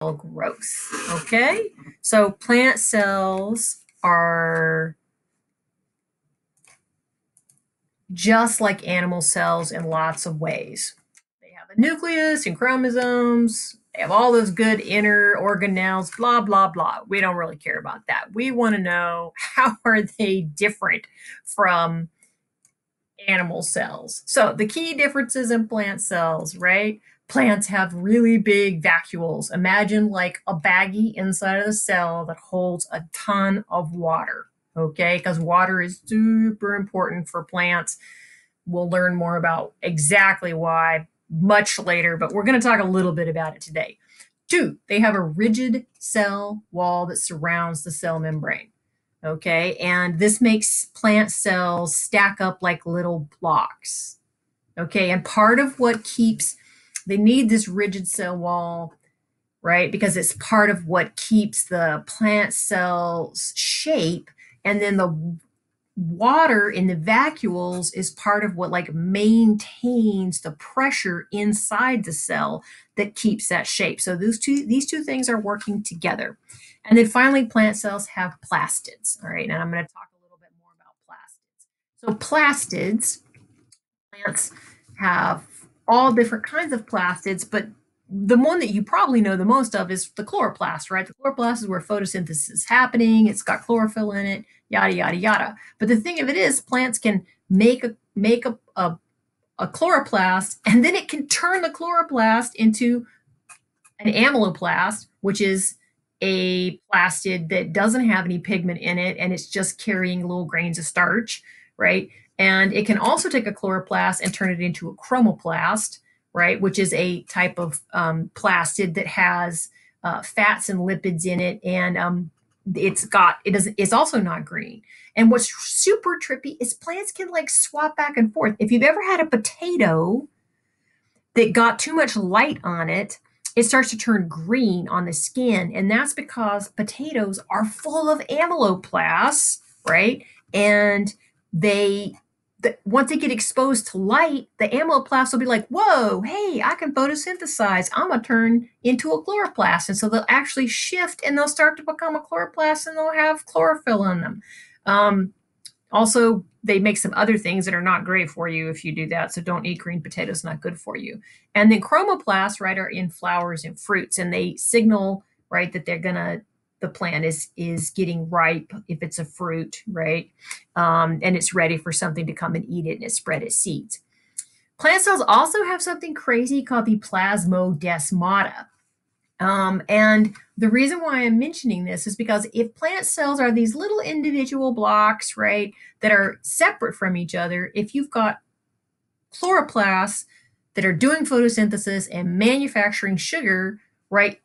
growth. Okay, so plant cells are just like animal cells in lots of ways. They have a nucleus and chromosomes. They have all those good inner organelles, blah, blah, blah. We don't really care about that. We want to know how are they different from animal cells. So the key differences in plant cells, right? Plants have really big vacuoles. Imagine like a baggie inside of the cell that holds a ton of water, okay? Because water is super important for plants. We'll learn more about exactly why much later, but we're going to talk a little bit about it today. Two, they have a rigid cell wall that surrounds the cell membrane. Okay, and this makes plant cells stack up like little blocks. Okay, and part of what keeps they need this rigid cell wall, right? Because it's part of what keeps the plant cells shape. And then the water in the vacuoles is part of what like maintains the pressure inside the cell that keeps that shape. So those two these two things are working together. And then finally plant cells have plastids, all right? And I'm going to talk a little bit more about plastids. So plastids plants have all different kinds of plastids, but the one that you probably know the most of is the chloroplast, right? The chloroplast is where photosynthesis is happening. It's got chlorophyll in it, yada yada yada. But the thing of it is, plants can make a make a, a, a chloroplast, and then it can turn the chloroplast into an amyloplast, which is a plastid that doesn't have any pigment in it, and it's just carrying little grains of starch, right? And it can also take a chloroplast and turn it into a chromoplast, right? Which is a type of um, plastid that has uh, fats and lipids in it, and um, it's got it doesn't. It's also not green. And what's super trippy is plants can like swap back and forth. If you've ever had a potato that got too much light on it, it starts to turn green on the skin, and that's because potatoes are full of amyloplasts, right? And they the, once they get exposed to light, the amyloplasts will be like, whoa, hey, I can photosynthesize. I'm going to turn into a chloroplast. And so they'll actually shift and they'll start to become a chloroplast and they'll have chlorophyll in them. Um, also, they make some other things that are not great for you if you do that. So don't eat green potatoes, not good for you. And then chromoplasts, right, are in flowers and fruits and they signal, right, that they're going to the plant is is getting ripe if it's a fruit, right? Um, and it's ready for something to come and eat it and it spread its seeds. Plant cells also have something crazy called the plasmodesmata. Um, and the reason why I'm mentioning this is because if plant cells are these little individual blocks, right, that are separate from each other, if you've got chloroplasts that are doing photosynthesis and manufacturing sugar, right,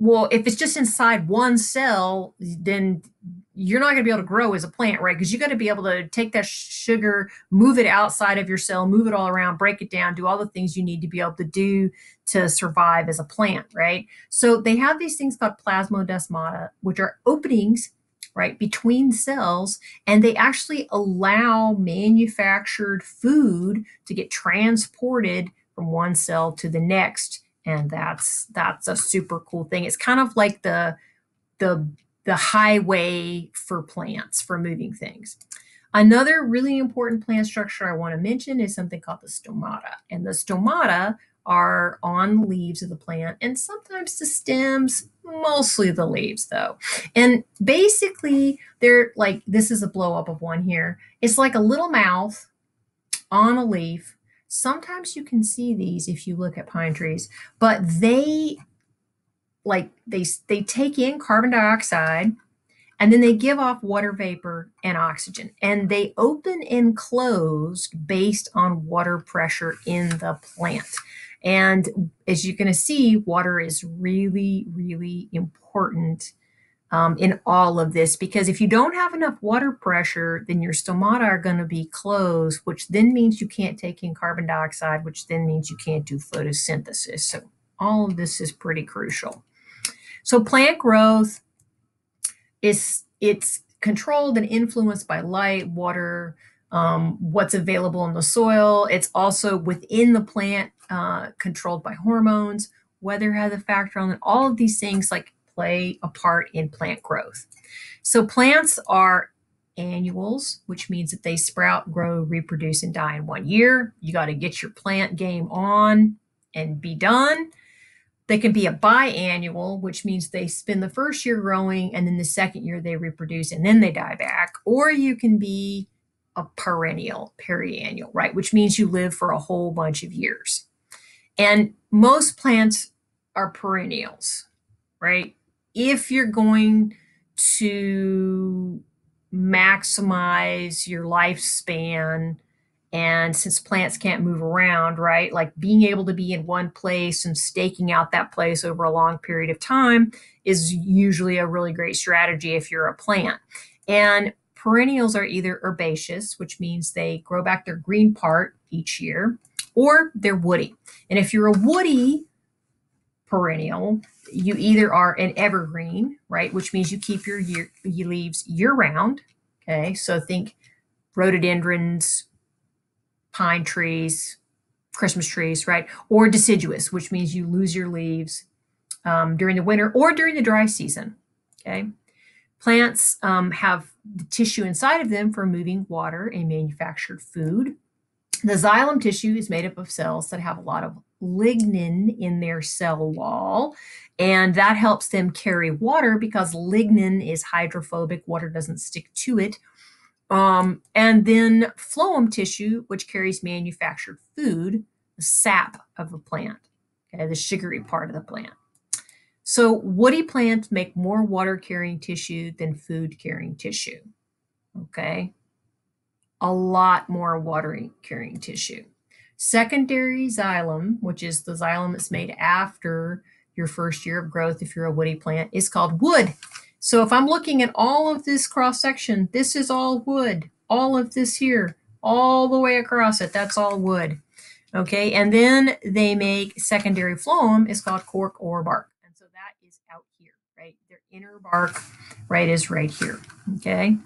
well, if it's just inside one cell, then you're not going to be able to grow as a plant, right? Because you got to be able to take that sugar, move it outside of your cell, move it all around, break it down, do all the things you need to be able to do to survive as a plant, right? So they have these things called plasmodesmata, which are openings, right, between cells, and they actually allow manufactured food to get transported from one cell to the next and that's that's a super cool thing. It's kind of like the the the highway for plants for moving things. Another really important plant structure i want to mention is something called the stomata and the stomata are on the leaves of the plant and sometimes the stems mostly the leaves though. And basically they're like this is a blow up of one here. It's like a little mouth on a leaf Sometimes you can see these if you look at pine trees, but they like they they take in carbon dioxide and then they give off water vapor and oxygen and they open and close based on water pressure in the plant. And as you're going to see water is really really important um, in all of this because if you don't have enough water pressure, then your stomata are going to be closed, which then means you can't take in carbon dioxide, which then means you can't do photosynthesis. So all of this is pretty crucial. So plant growth is it's controlled and influenced by light, water, um, what's available in the soil. It's also within the plant uh, controlled by hormones weather has a factor on it. All of these things like play a part in plant growth. So plants are annuals, which means that they sprout, grow, reproduce, and die in one year. You got to get your plant game on and be done. They can be a biannual, which means they spend the first year growing and then the second year they reproduce and then they die back. Or you can be a perennial, periannual, right? Which means you live for a whole bunch of years. And most plants are perennials, right? If you're going to maximize your lifespan, and since plants can't move around, right, like being able to be in one place and staking out that place over a long period of time is usually a really great strategy if you're a plant. And perennials are either herbaceous, which means they grow back their green part each year, or they're woody. And if you're a woody perennial, you either are an evergreen, right, which means you keep your, year, leaves year round. Okay, so think rhododendrons, pine trees, Christmas trees, right? Or deciduous, which means you lose your leaves um, during the winter or during the dry season. Okay. Plants um, have the tissue inside of them for moving water and manufactured food. The xylem tissue is made up of cells that have a lot of lignin in their cell wall, and that helps them carry water because lignin is hydrophobic. Water doesn't stick to it. Um, and then phloem tissue, which carries manufactured food, the sap of the plant, okay, the sugary part of the plant. So woody plants make more water carrying tissue than food carrying tissue. Okay. A lot more water carrying tissue. Secondary xylem, which is the xylem that's made after your first year of growth if you're a woody plant, is called wood. So if I'm looking at all of this cross section, this is all wood. All of this here, all the way across it, that's all wood. Okay, and then they make secondary phloem is called cork or bark. And so that is out here, right? Their inner bark, right, is right here. Okay.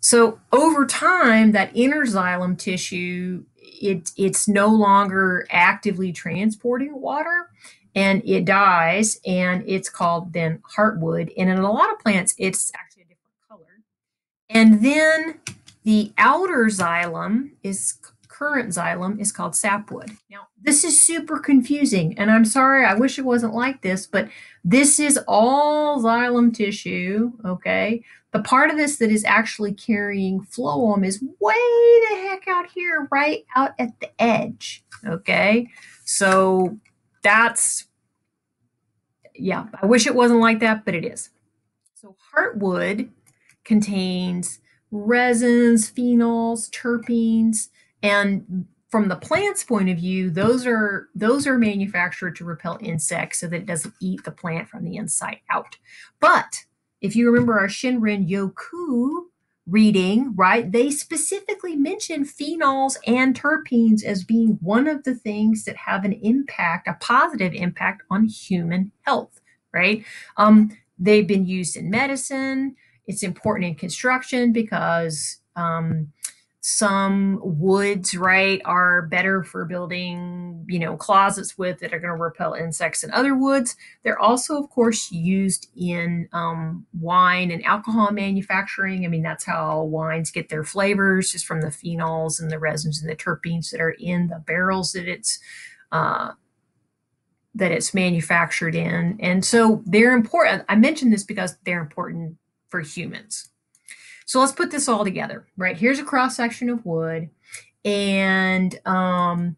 So over time, that inner xylem tissue, it, it's no longer actively transporting water and it dies and it's called then heartwood. And in a lot of plants it's actually a different color. And then the outer xylem is current xylem is called sapwood. Now this is super confusing and i'm sorry i wish it wasn't like this but this is all xylem tissue okay? The part of this that is actually carrying phloem is way the heck out here right out at the edge okay? So that's yeah, I wish it wasn't like that, but it is. So heartwood contains resins, phenols, terpenes, and from the plant's point of view, those are those are manufactured to repel insects so that it doesn't eat the plant from the inside out. But if you remember our Shinrin Yoku reading, right, they specifically mention phenols and terpenes as being one of the things that have an impact, a positive impact on human health, right? Um, they've been used in medicine. It's important in construction because um, some woods right are better for building you know closets with that are going to repel insects and other woods. They're also of course used in um, wine and alcohol manufacturing. I mean that's how wines get their flavors just from the phenols and the resins and the terpenes that are in the barrels that it's uh, that it's manufactured in. And so they're important i mentioned this because they're important for humans so let's put this all together, right? Here's a cross section of wood, and um,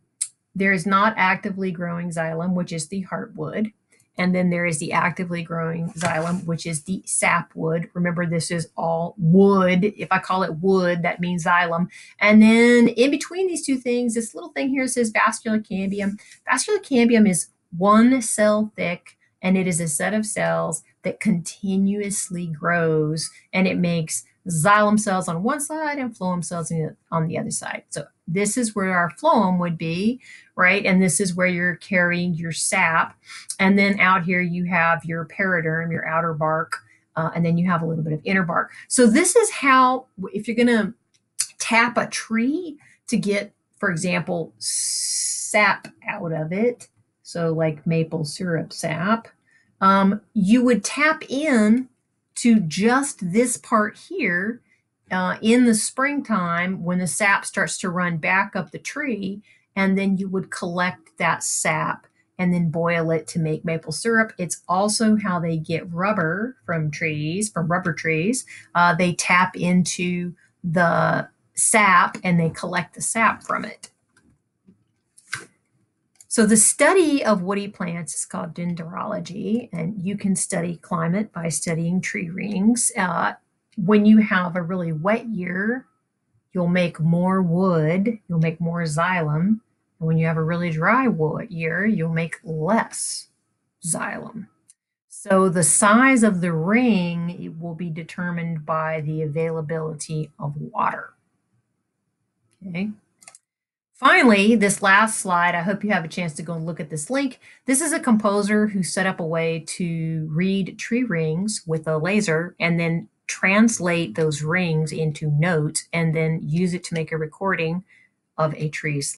there is not actively growing xylem, which is the heartwood. And then there is the actively growing xylem, which is the sapwood. Remember, this is all wood. If I call it wood, that means xylem. And then in between these two things, this little thing here says vascular cambium. Vascular cambium is one cell thick, and it is a set of cells that continuously grows, and it makes xylem cells on one side and phloem cells on the other side. So this is where our phloem would be, right? And this is where you're carrying your sap. And then out here you have your periderm, your outer bark, uh, and then you have a little bit of inner bark. So this is how, if you're going to tap a tree to get, for example, sap out of it, so like maple syrup sap, um, you would tap in to just this part here uh, in the springtime when the sap starts to run back up the tree, and then you would collect that sap and then boil it to make maple syrup. It's also how they get rubber from trees, from rubber trees. Uh, they tap into the sap and they collect the sap from it. So the study of woody plants is called dendrology, and you can study climate by studying tree rings. Uh, when you have a really wet year, you'll make more wood, you'll make more xylem. And when you have a really dry wood year, you'll make less xylem. So the size of the ring will be determined by the availability of water. Okay. Finally, this last slide, I hope you have a chance to go and look at this link. This is a composer who set up a way to read tree rings with a laser and then translate those rings into notes and then use it to make a recording of a tree's